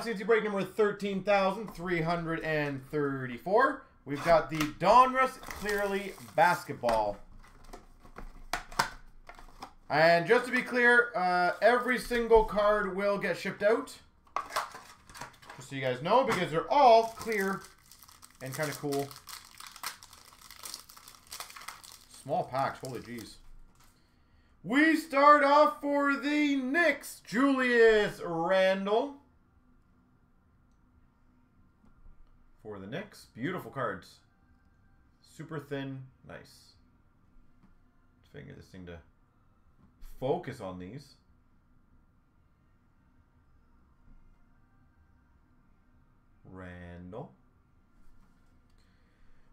CNC break number 13,334. We've got the Donruss Clearly Basketball. And just to be clear, uh, every single card will get shipped out. Just so you guys know, because they're all clear and kind of cool. Small packs, holy jeez. We start off for the Knicks, Julius Randle. For the Knicks, beautiful cards. Super thin, nice. Let's figure this thing to focus on these. Randle.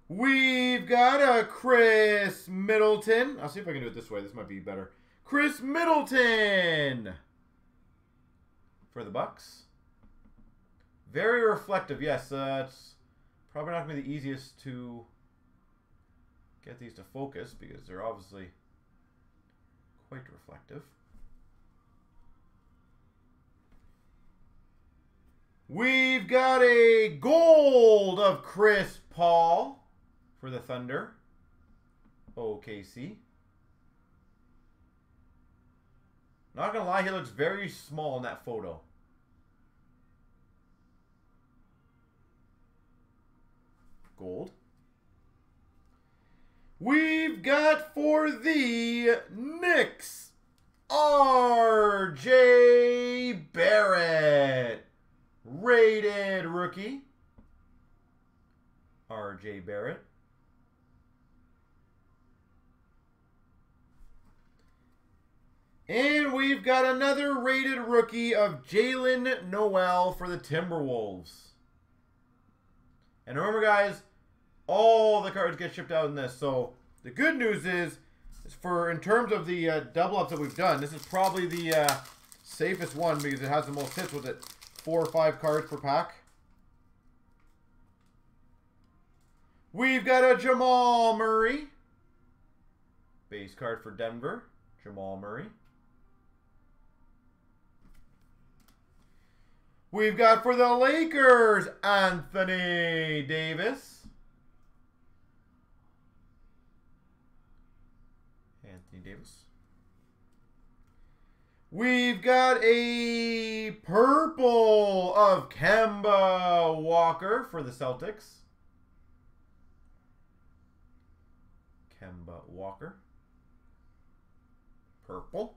We've got a Khris Middleton. I'll see if I can do it this way. This might be better. Khris Middleton for the Bucks. Very reflective. Yes, uh, probably not going to be the easiest to get these to focus because they're obviously quite reflective. We've got a gold of Chris Paul for the Thunder. OKC. Not gonna lie, he looks very small in that photo. Gold. We've got for the Knicks, R.J. Barrett. Rated rookie. R.J. Barrett. And we've got another rated rookie of Jaylen Nowell for the Timberwolves. And remember, guys, all the cards get shipped out in this. So the good news is, is for in terms of the uh, double ups that we've done, this is probably the uh, safest one because it has the most hits with it. Four or five cards per pack. We've got a Jamal Murray. Base card for Denver. Jamal Murray. We've got for the Lakers, Anthony Davis. Anthony Davis. We've got a purple of Kemba Walker for the Celtics. Kemba Walker. Purple.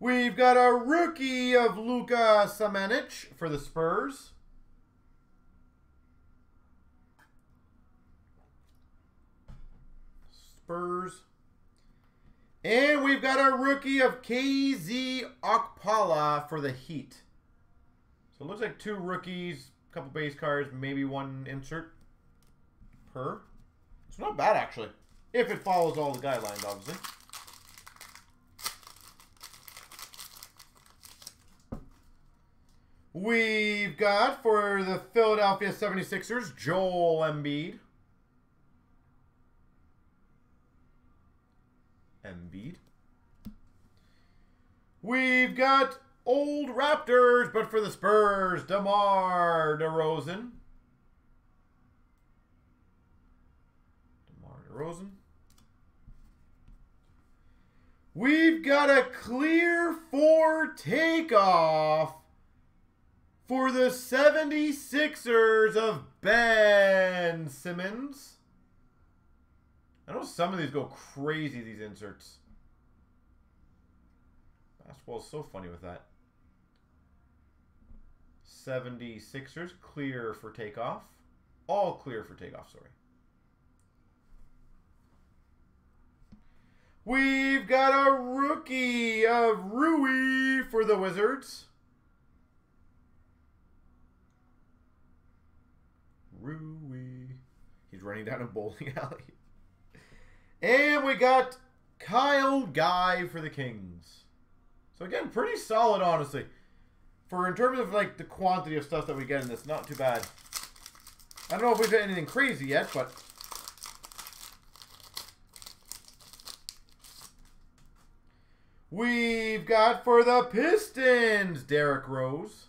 We've got a rookie of Luka Samanic for the Spurs. Spurs. And we've got a rookie of KZ Okpala for the Heat. So it looks like two rookies, a couple base cards, maybe one insert per. It's not bad, actually. If it follows all the guidelines, obviously. We've got for the Philadelphia 76ers, Joel Embiid. Embiid. We've got old Raptors, but for the Spurs, DeMar DeRozan. DeMar DeRozan. We've got a clear for takeoff for the 76ers of Ben Simmons. I know some of these go crazy, these inserts. Basketball is so funny with that. 76ers, clear for takeoff. All clear for takeoff, sorry. We've got a rookie of Rui for the Wizards. Rui. He's running down a bowling alley. And we got Kyle Guy for the Kings. So again, pretty solid, honestly. For in terms of like the quantity of stuff that we get in this, not too bad. I don't know if we've hit anything crazy yet, but We've got for the Pistons, Derrick Rose.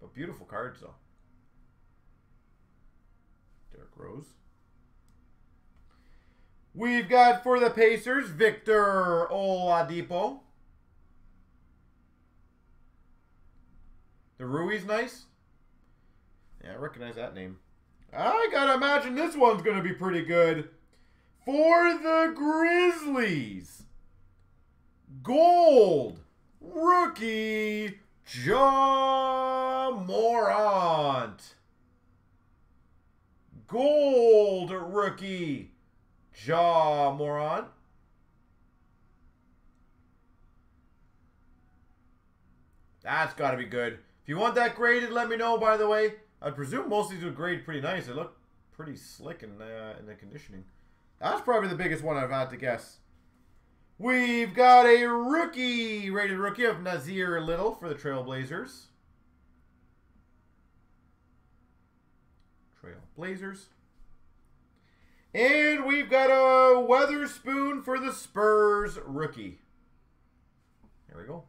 But beautiful cards, though. Derrick Rose. We've got for the Pacers, Victor Oladipo. The Rui's nice. Yeah, I recognize that name. I gotta imagine this one's gonna be pretty good. For the Grizzlies, Gold Rookie Ja Morant. Gold Rookie Ja Morant. That's got to be good. If you want that graded, let me know, by the way. I presume most of these would grade pretty nice. They look pretty slick in the, in the conditioning. That's probably the biggest one I've had to guess. We've got a rookie, rated rookie of Nassir Little for the Trailblazers. Trailblazers. And we've got a Weatherspoon for the Spurs rookie. There we go.